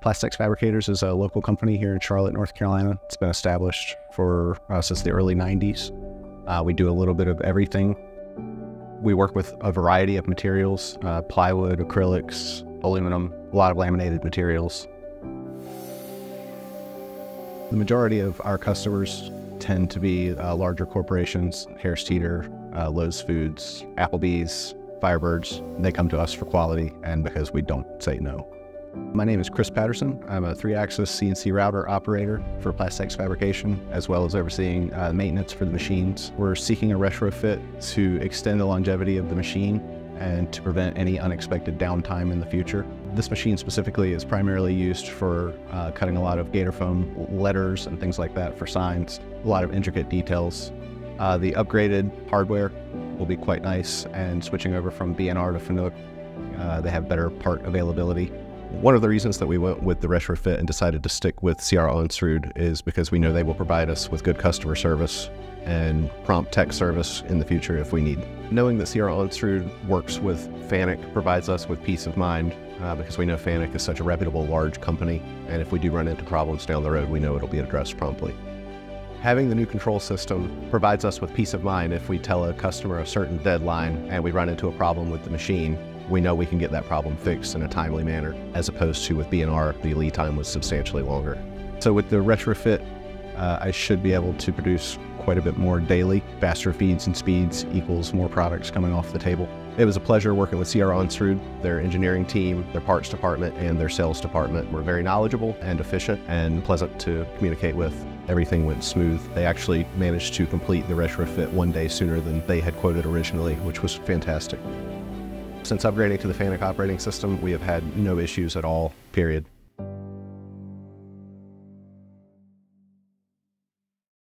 Plastex Fabricators is a local company here in Charlotte, North Carolina. It's been established for uh, since the early 90s. Uh, we do a little bit of everything. We work with a variety of materials uh, plywood, acrylics, aluminum, a lot of laminated materials. The majority of our customers tend to be uh, larger corporations Harris Teeter, uh, Lowe's Foods, Applebee's, Firebirds. They come to us for quality and because we don't say no. My name is Chris Patterson. I'm a three axis CNC router operator for Plastex Fabrication, as well as overseeing uh, maintenance for the machines. We're seeking a retrofit to extend the longevity of the machine and to prevent any unexpected downtime in the future. This machine specifically is primarily used for uh, cutting a lot of gator foam letters and things like that for signs, a lot of intricate details. Uh, the upgraded hardware will be quite nice, and switching over from B&R to Fanuc, uh, they have better part availability one of the reasons that we went with the retrofit and decided to stick with CR Onsrud is because we know they will provide us with good customer service and prompt tech service in the future if we need. Knowing that CR Onsrud works with Fanuc provides us with peace of mind uh, because we know Fanuc is such a reputable large company and if we do run into problems down the road, we know it'll be addressed promptly. Having the new control system provides us with peace of mind if we tell a customer a certain deadline and we run into a problem with the machine we know we can get that problem fixed in a timely manner, as opposed to with B&R, the lead time was substantially longer. So with the retrofit, uh, I should be able to produce quite a bit more daily. Faster feeds and speeds equals more products coming off the table. It was a pleasure working with CR Onsrud. Their engineering team, their parts department, and their sales department were very knowledgeable and efficient and pleasant to communicate with. Everything went smooth. They actually managed to complete the retrofit one day sooner than they had quoted originally, which was fantastic. Since upgrading to the Fanuc operating system, we have had no issues at all, period.